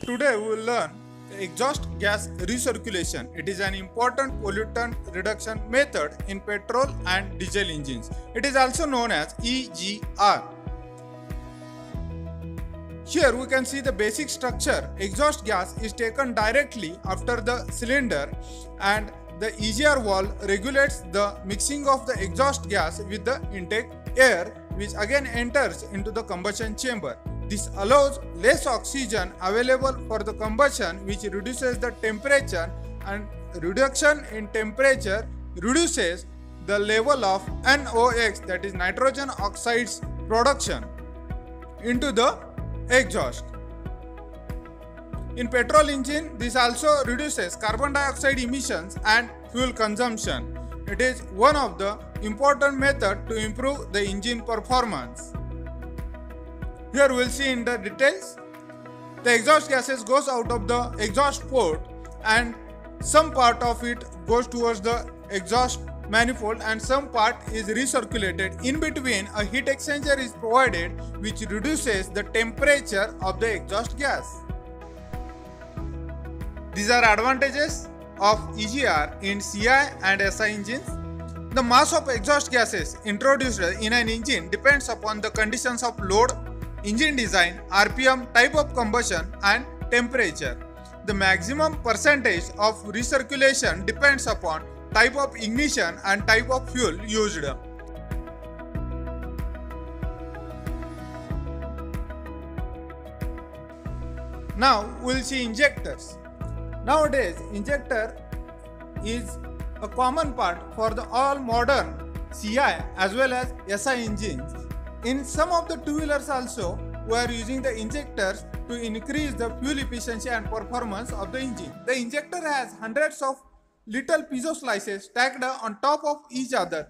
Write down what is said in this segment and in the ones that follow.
Today we will learn exhaust gas recirculation. It is an important pollutant reduction method in petrol and diesel engines. It is also known as EGR. Here we can see the basic structure. Exhaust gas is taken directly after the cylinder and the EGR valve regulates the mixing of the exhaust gas with the intake air which again enters into the combustion chamber. This allows less oxygen available for the combustion which reduces the temperature and reduction in temperature reduces the level of NOx that is nitrogen oxides production into the exhaust. In petrol engine, this also reduces carbon dioxide emissions and fuel consumption. It is one of the important method to improve the engine performance. Here we'll see in the details. The exhaust gases goes out of the exhaust port and some part of it goes towards the exhaust manifold and some part is recirculated. In between a heat exchanger is provided which reduces the temperature of the exhaust gas. These are advantages of EGR in CI and SI engines. The mass of exhaust gases introduced in an engine depends upon the conditions of load, engine design, RPM, type of combustion and temperature. The maximum percentage of recirculation depends upon type of ignition and type of fuel used. Now we'll see injectors. Nowadays injector is a common part for the all modern CI as well as SI engines. In some of the two-wheelers also we are using the injectors to increase the fuel efficiency and performance of the engine. The injector has hundreds of little piezo slices stacked on top of each other.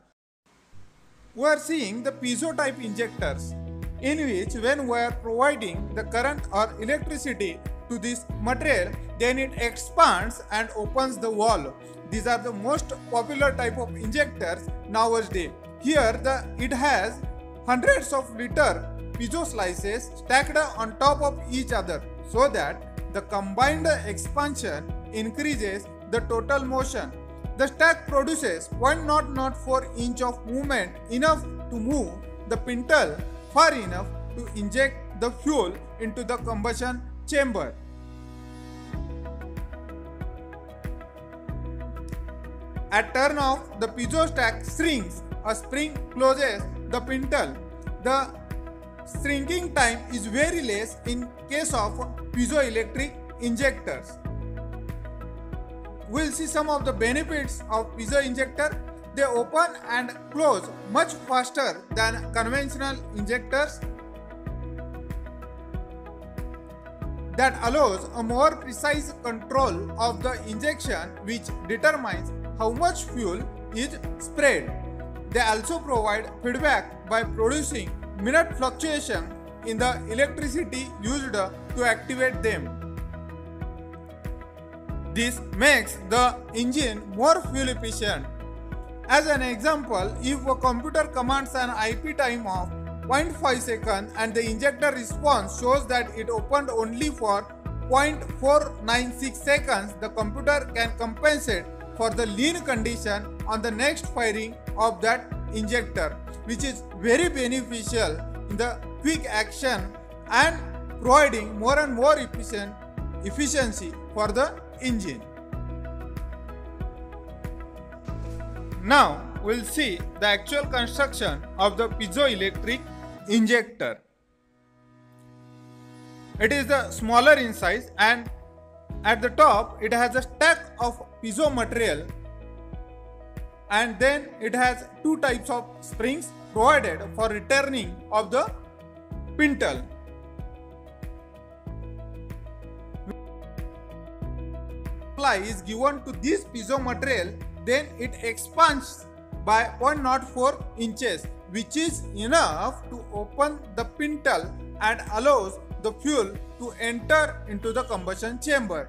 We are seeing the piezo type injectors in which when we are providing the current or electricity to this material then it expands and opens the valve. These are the most popular type of injectors nowadays. Here the it has hundreds of liter piezo slices stacked on top of each other so that the combined expansion increases the total motion. The stack produces 0.004 inch of movement enough to move the pintle far enough to inject the fuel into the combustion chamber. At turn off, the piezo stack shrinks. A spring closes the pintle. The shrinking time is very less in case of piezoelectric injectors. We'll see some of the benefits of piezo injector. They open and close much faster than conventional injectors. That allows a more precise control of the injection which determines how much fuel is sprayed. They also provide feedback by producing minute fluctuation in the electricity used to activate them. This makes the engine more fuel efficient. As an example, if a computer commands an IP time of 0.5 second and the injector response shows that it opened only for 0.496 seconds, the computer can compensate for the lean condition on the next firing of that injector which is very beneficial in the quick action and providing more and more efficient efficiency for the engine. Now we'll see the actual construction of the piezoelectric injector. It is the smaller in size and at the top it has a stack of piezo material and then it has two types of springs provided for returning of the pintle. Supply is given to this piezo material then it expands by 0.04 inches which is enough to open the pintle and allows the fuel to enter into the combustion chamber.